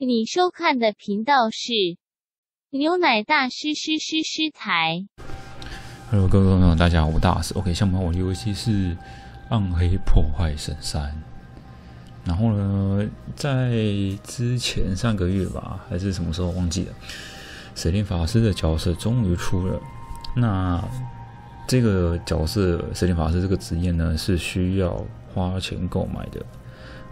你收看的频道是牛奶大师师师师台。Hello，各位观众，大家好，我大师。OK，像我的游戏是《暗黑破坏神三》，然后呢，在之前上个月吧，还是什么时候忘记了，水灵法师的角色终于出了。那这个角色水灵法师这个职业呢，是需要花钱购买的。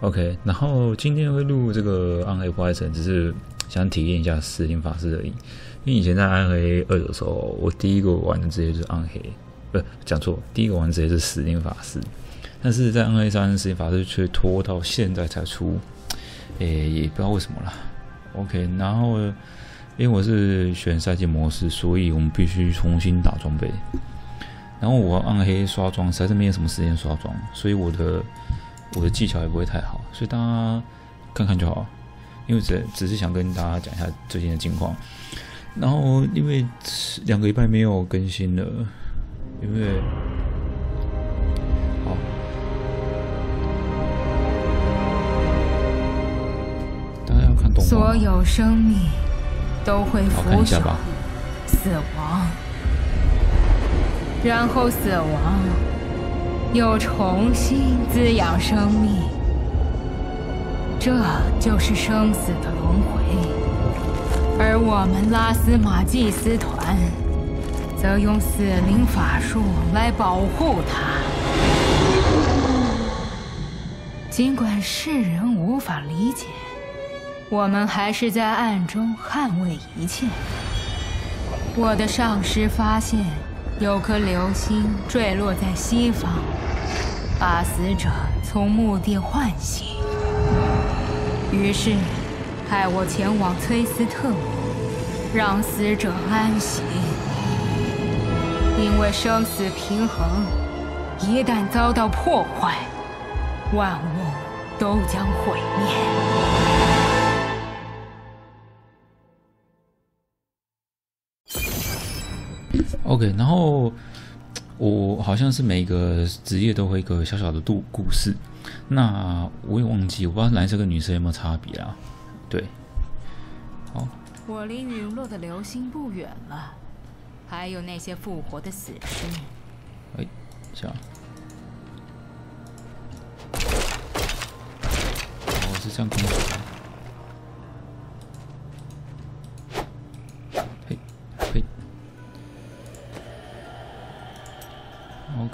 OK，然后今天会录这个暗黑破坏神，只是想体验一下死灵法师而已。因为以前在暗黑二的时候，我第一个玩的职业就是暗黑，不讲错，第一个玩职业是死灵法师，但是在暗黑三死灵法师却拖到现在才出，诶，也不知道为什么啦。OK，然后因为我是选赛季模式，所以我们必须重新打装备。然后我暗黑刷装实在是没有什么时间刷装，所以我的我的技巧也不会太好，所以大家看看就好。因为只只是想跟大家讲一下最近的近况。然后因为两个礼拜没有更新了，因为好，大家要看动画。所有生命都会好看腐朽一下吧。死亡，然后死亡又重新滋养生命，这就是生死的轮回。而我们拉斯玛祭司团，则用死灵法术来保护它。尽管世人无法理解，我们还是在暗中捍卫一切。我的上师发现有颗流星坠落在西方，把死者从墓地唤醒，于是派我前往崔斯特姆，让死者安息。因为生死平衡一旦遭到破坏，万物都将毁灭。OK，然后我好像是每个职业都会一个小小的故故事，那我也忘记，我不知道男生跟女生有没有差别啊？对，好，我离陨落的流星不远了，还有那些复活的死尸。哎，这样，哦，是这样攻击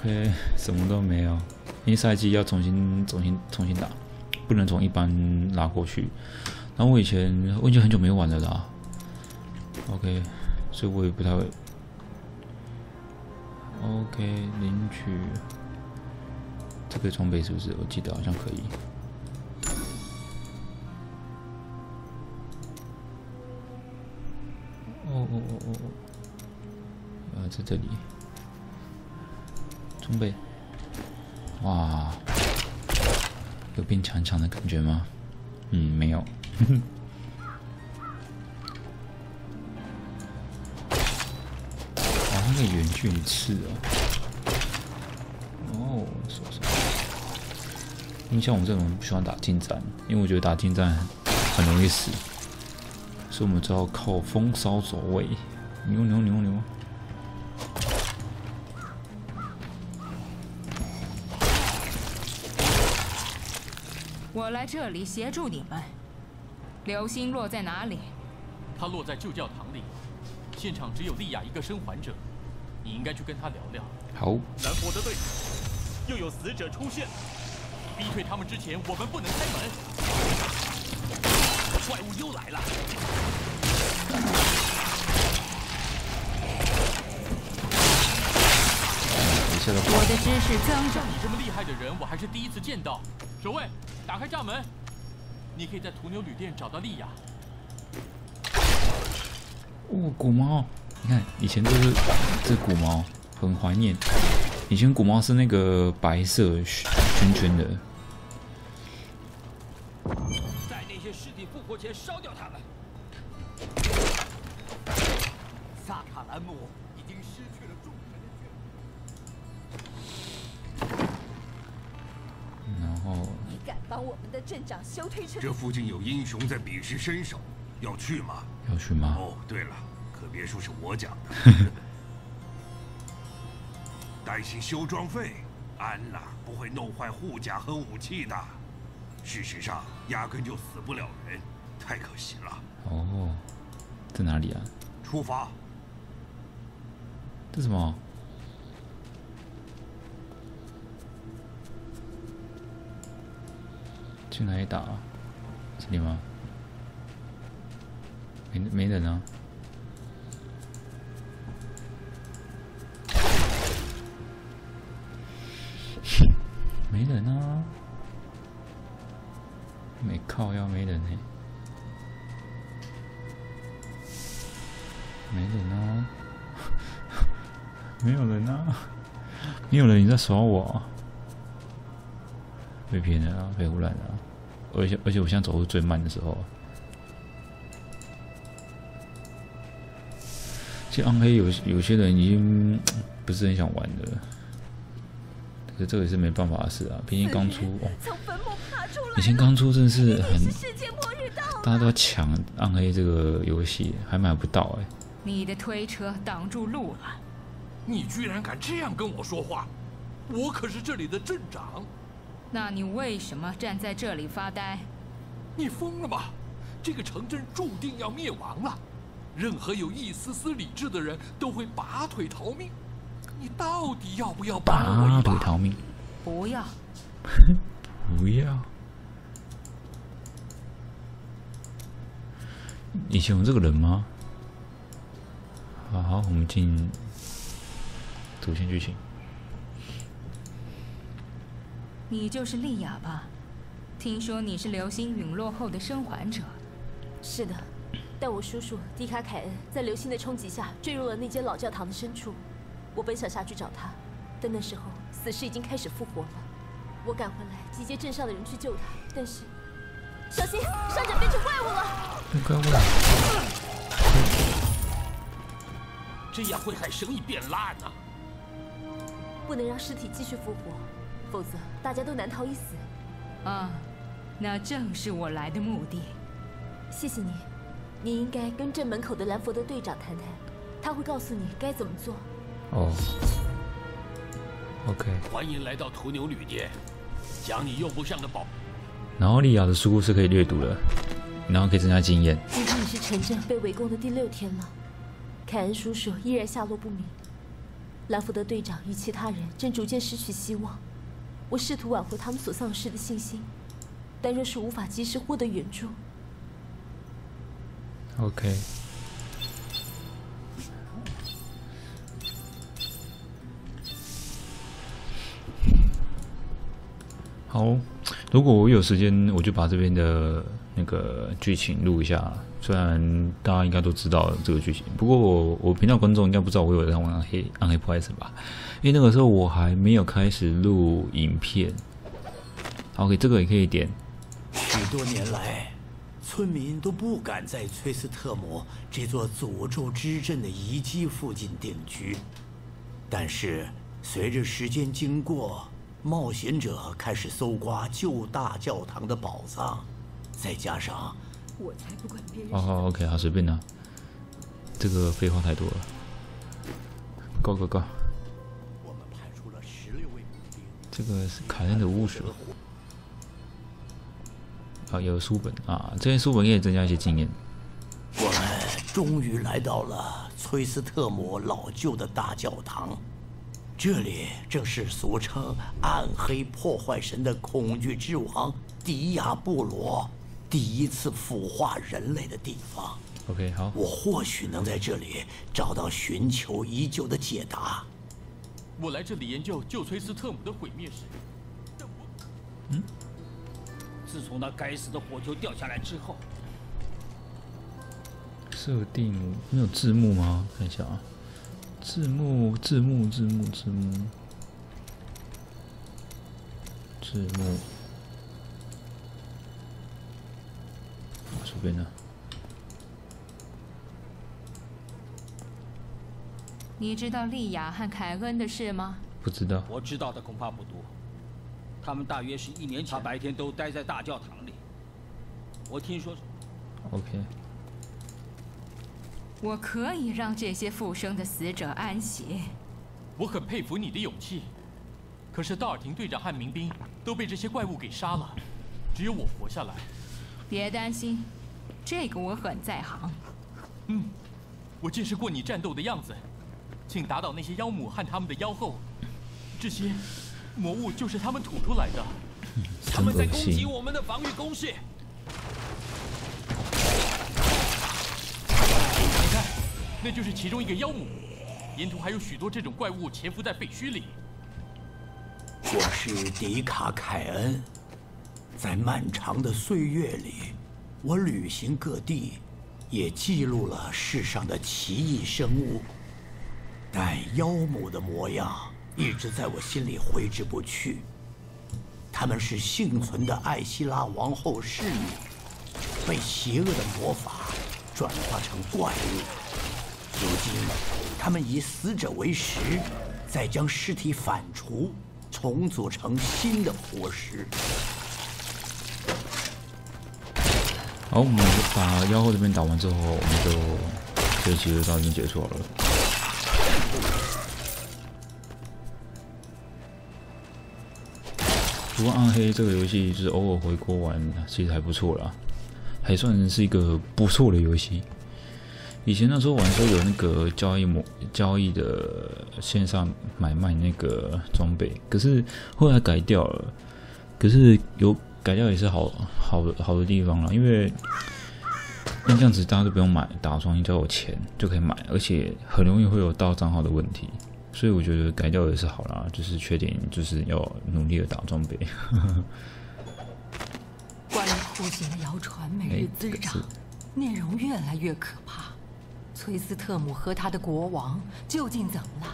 ，OK，什么都没有，因为赛季要重新、重新、重新打，不能从一般拉过去。然后我以前我已经很久没玩了啦，OK，所以我也不太会。OK，领取这个装备是不是？我记得好像可以。哦哦哦哦哦，呃，在这里，装备，哇，有变强强的感觉吗？嗯，没有。哦，那个远距离刺哦。哦，说说。因为像我们这种不喜欢打近战，因为我觉得打近战很容易死，所以我们只好靠风骚走位。牛牛牛牛！我来这里协助你们。流星落在哪里？他落在旧教堂里，现场只有莉亚一个生还者，你应该去跟他聊聊。好，兰博的队又有死者出现，逼退他们之前，我们不能开门。怪物又来了，我的知识增长像。你这么厉害的人，我还是第一次见到。守卫，打开栅门，你可以在途牛旅店找到莉亚。哦，古猫，你看以前都是这古猫，很怀念。以前古猫是那个白色圈圈的，在那些尸体复活前烧掉它们。萨卡兰姆已经失去了众神的眷顾。嗯哦后你敢帮我们的镇长修推车？这附近有英雄在比试身手，要去吗？要去吗？哦，对了，可别说是我讲的。担心修装费，安娜不会弄坏护甲和武器的。事实上，压根就死不了人，太可惜了。哦，在哪里啊？出发。这什么？去哪里打、啊？这里吗？没没人啊？没人啊！没靠要没人呢、没人啊！没有人啊！没有人，你在耍我、被骗了啊！被污染了、啊！而且而且，我现在走路最慢的时候。其实暗黑有有些人已经不是很想玩的，可是这个也是没办法的事啊。毕竟刚出哦，以前刚出真的是很。大家都要抢暗黑这个游戏，还买不到哎、你的推车挡住路了，你居然敢这样跟我说话！我可是这里的镇长，那你为什么站在这里发呆？你疯了吗？这个城镇注定要灭亡了，任何有一丝丝理智的人都会拔腿逃命。你到底要不要帮我拔一把？腿逃命！不要，不要！你喜欢这个人吗？好好，我们进主线剧情。你就是莉雅吧？听说你是流星陨落后的生还者，是的，但我叔叔迪卡凯恩在流星的冲击下坠入了那间老教堂的深处。我本想下去找他，但那时候死尸已经开始复活了。我赶回来集结镇上的人去救他，但是小心，伤者变成怪物了！变怪物，这样会害生意变烂呐、不能让尸体继续复活，否则大家都难逃一死。啊，那正是我来的目的。谢谢你，你应该跟镇门口的兰佛德队长谈谈，他会告诉你该怎么做。哦，OK。欢迎来到途牛旅店，讲你用不上的宝。然后利亚的书是可以阅读的，然后可以增加经验。今天已是城镇被围攻的第六天了，凯恩叔叔依然下落不明，兰福德队长与其他人正逐渐失去希望。我试图挽回他们所丧失的信心，但若是无法及时获得援助，OK。好，如果我有时间，我就把这边的那个剧情录一下。虽然大家应该都知道这个剧情，不过我我频道观众应该不知道我有在玩暗黑暗黑破坏神吧？因为那个时候我还没有开始录影片。OK，这个也可以点。许多年来，村民都不敢在崔斯特姆这座诅咒之镇的遗迹附近定居。但是，随着时间经过，冒险者开始搜刮旧大教堂的宝藏，再加上我才不管别人哦好，OK，好，随便拿。这个废话太多了。Go go go！我们派出了十六位步兵，这个是凯恩的巫术。啊，有书本啊，这些书本可以增加一些经验。我们终于来到了崔斯特姆老旧的大教堂，这里正是俗称“暗黑破坏神”的恐惧之王迪亚布罗第一次腐化人类的地方。OK，好，我或许能在这里找到寻求已久的解答。我来这里研究旧崔斯特姆的毁灭史。但我自从那该死的火球掉下来之后，设定没有字幕吗？看一下啊，字幕，字幕，字幕，字幕，字幕，随便的。你知道莉亚和凯恩的事吗？不知道。我知道的恐怕不多。他们大约是一年前，他白天都待在大教堂里。我听说，OK，我可以让这些复生的死者安息。我很佩服你的勇气，可是道尔廷队长和民兵都被这些怪物给杀了，只有我活下来。别担心，这个我很在行。嗯，我见识过你战斗的样子，请打倒那些妖母和他们的妖后。这些魔物就是他们吐出来的，他们在攻击我们的防御工事。你看，那就是其中一个妖母，沿途还有许多这种怪物潜伏在废墟里。我是迪卡凯恩，在漫长的岁月里，我旅行各地，也记录了世上的奇异生物，但妖母的模样。一直在我心里挥之不去。他们是幸存的艾希拉王后侍女，被邪恶的魔法转化成怪物。如今，他们以死者为食，再将尸体反刍，重组成新的活尸。好，我们把妖后这边打完之后，我们就这集就到这边结束了。不过暗黑这个游戏就是偶尔回国玩，其实还不错啦，还算是一个不错的游戏。以前那时候玩的时候有那个交易模交易的线上买卖那个装备，可是后来改掉了。可是有改掉也是好好好的地方了，因为那这样子大家都不用买打双，你交我钱就可以买，而且很容易会有盗账号的问题。所以我觉得改掉也是好啦，就是缺点就是要努力的打装备。关于酷刑的谣传每日滋长，内容越来越可怕。崔斯特姆和他的国王究竟怎么了？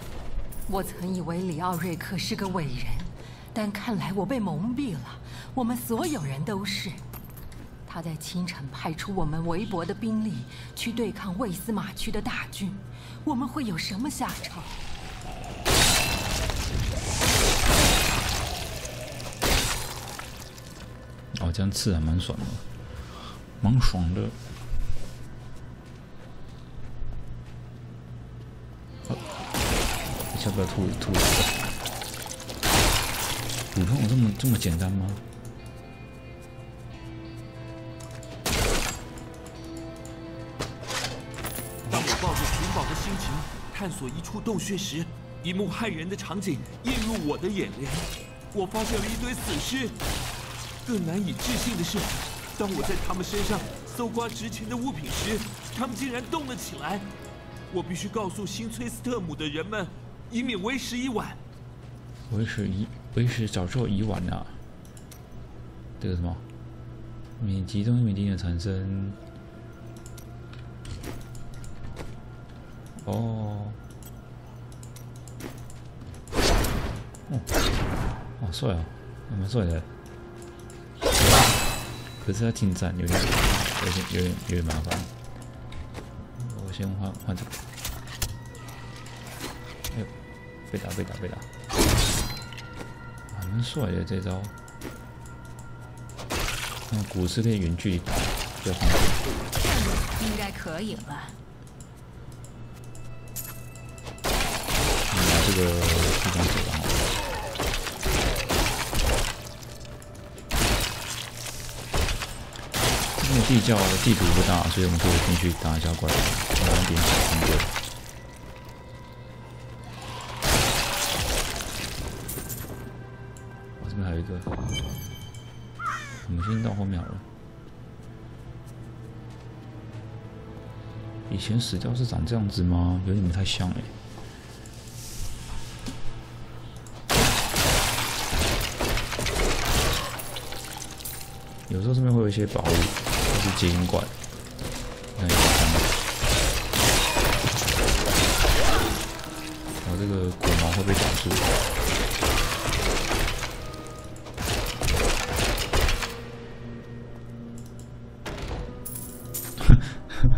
我曾以为里奥瑞克是个伟人，但看来我被蒙蔽了。我们所有人都是。他在清晨派出我们微薄的兵力去对抗魏司马区的大军，我们会有什么下场？哦，这样刺还蛮爽的，蛮爽的。你要不要吐吐？普通有这么这么简单吗？探索一处洞穴时，一幕骇人的场景映入我的眼帘。我发现了一堆死尸。更难以置信的是，当我在他们身上搜刮值钱的物品时，他们竟然动了起来。我必须告诉新崔斯特姆的人们，以免为时已晚。为时已为时早就已晚了。这个什么？免集中免敌的产生。哦。哦，好帅啊！蛮帅的。可是他挺赞，有点有点有点有点麻烦。我先换换这个。哎呦，被打被打被打！蛮帅的这招。那古斯可以远距离打，比较方便。应该可以了。这个地方走了。地窖地图不大，所以我们可以进去打一下怪，拿点小装备。这边还有一个，我们先到后面好了。以前死掉是长这样子吗？有点不太像哎。一些宝物。是基因怪，看一下。我这个鬼毛会被挡住。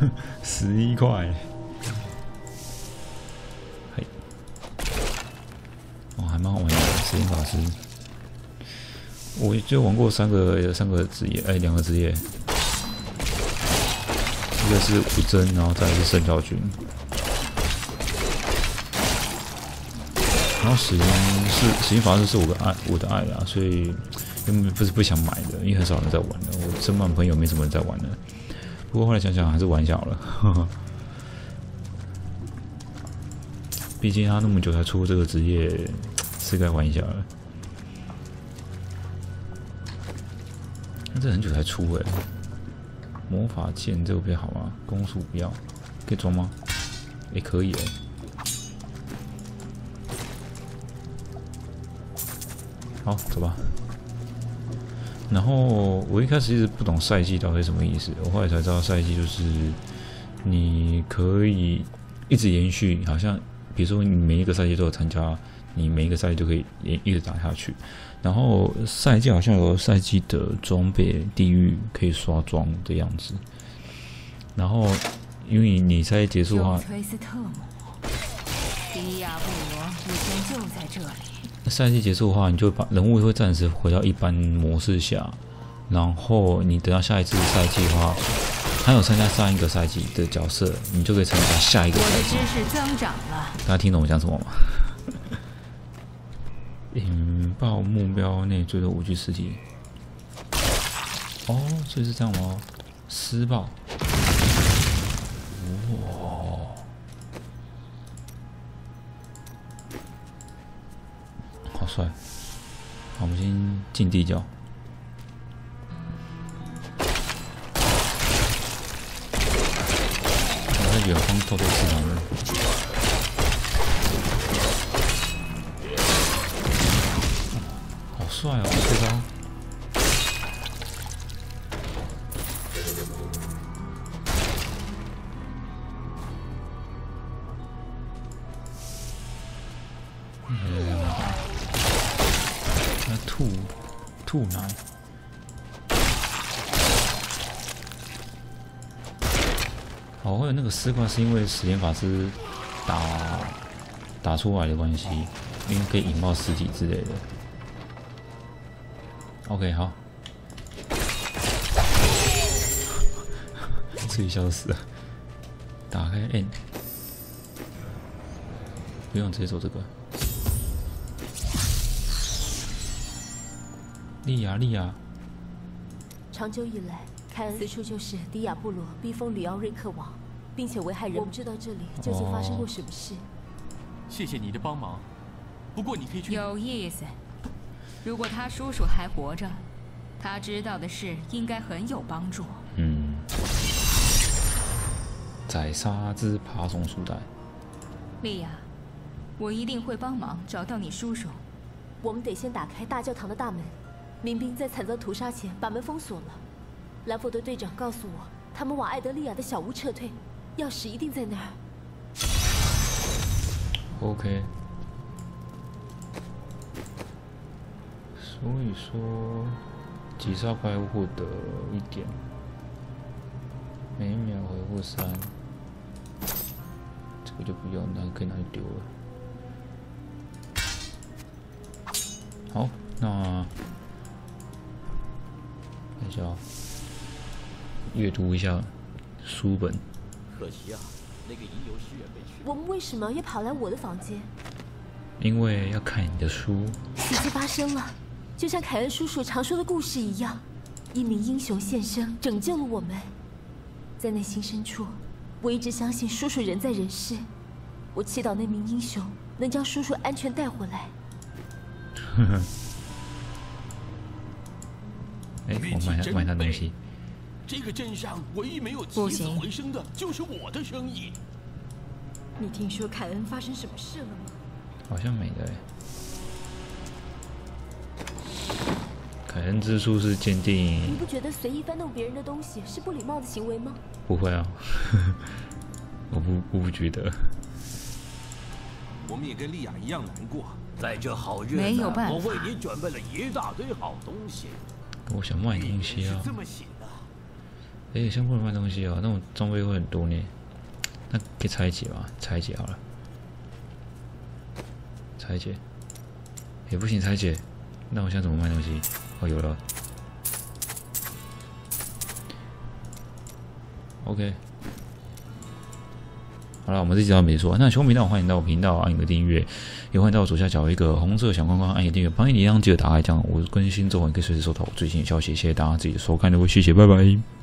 十一块。我就玩过三个三个职业，哎，两个职业，一个是吴真，然后再是圣教军，然后死因是死因法师是我的爱我的爱啊，所以根本不是不想买的，因为很少人在玩的，我身旁朋友没什么人在玩的。不过后来想想还是玩小了，毕竟他那么久才出这个职业，是该玩一下了。这很久才出哎，魔法剑这个比较好吗？攻速不要，可以装吗？也可以哎。好，走吧。然后我一开始一直不懂赛季到底什么意思，我后来才知道赛季就是你可以一直延续，好像比如说你每一个赛季都有参加，你每一个赛季就可以一一直打下去。然后赛季好像有赛季的装备地狱可以刷装的样子。然后因为你赛季结束的话，崔斯特姆，迪亚布罗以前就在这里。赛季结束的话，你就把人物会暂时回到一般模式下，然后你等到下一次赛季的话，他有参加上一个赛季的角色，你就可以参加下一个赛季。我的知识增长了。大家听懂我讲什么吗？引爆目标内最多五具尸体。哦，所以是这样吗？施暴。哇。好帅！好，我们先进地窖。我在远方偷偷吃他们。那兔兔奶，哦，会有那个丝瓜是因为时间法师打打出来的关系，因为可以引爆尸体之类的。OK，好，自己笑死了。打开 N，不用直接走这个。利亚，利亚，长久以来，凯恩此处就是迪亚布罗逼疯里奥瑞克王，并且危害人。我不知道这里究竟发生过什么事。谢谢你的帮忙，不过你可以去。有意思。如果他叔叔还活着，他知道的事应该很有帮助。嗯。宰杀之爬虫树袋。莉亚，我一定会帮忙找到你叔叔。我们得先打开大教堂的大门。民兵在惨遭屠杀前把门封锁了。兰佛德队长告诉我，他们往艾德利亚的小屋撤退，钥匙一定在那儿。OK。所以说，击杀怪物获得一点，每秒回复三，这个就不用，那可以拿去丢了。好，那。看一下，阅读一下书本。可惜啊，那个吟游诗人被取。我们为什么要跑来我的房间？因为要看你的书。奇迹发生了，就像凯恩叔叔常说的故事一样，一名英雄现身，拯救了我们。在内心深处，我一直相信叔叔人在人世。我祈祷那名英雄能将叔叔安全带回来。呵呵。哎，我买买他东西。这个镇上唯一没有起死回生的，就是我的生意。你听说凯恩发生什么事了吗？好像没的。凯恩之书是鉴定。你不觉得随意翻动别人的东西是不礼貌的行为吗？不会啊，我不我不觉得。我们也跟莉亚一样难过，在这好日子，没有办法，我为你准备了一大堆好东西。我想卖东西啊！哎，先不能卖东西啊，那种装备会很多呢。那可以拆解吧？拆解好了。拆解也不行，拆解。那我现在怎么卖东西？哦，有了。OK，好了，我们这集到没说。那兄弟频道欢迎到我频道按一个订阅，也欢迎到左下角一个红色小框框按一下订阅，欢迎你一样记得打开这样，我更新之后你可以随时收到我最新的消息。谢谢大家自己收看，各位谢谢，拜拜。